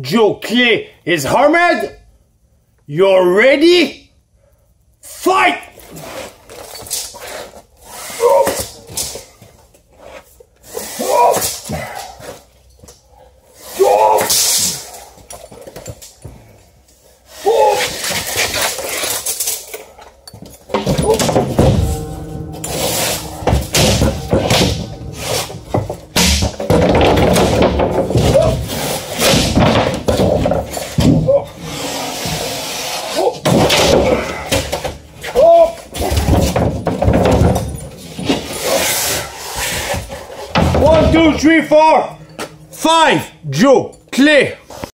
Joe Clay is armed. You're ready? Fight! One, two, three, four, five. Joe, Clay.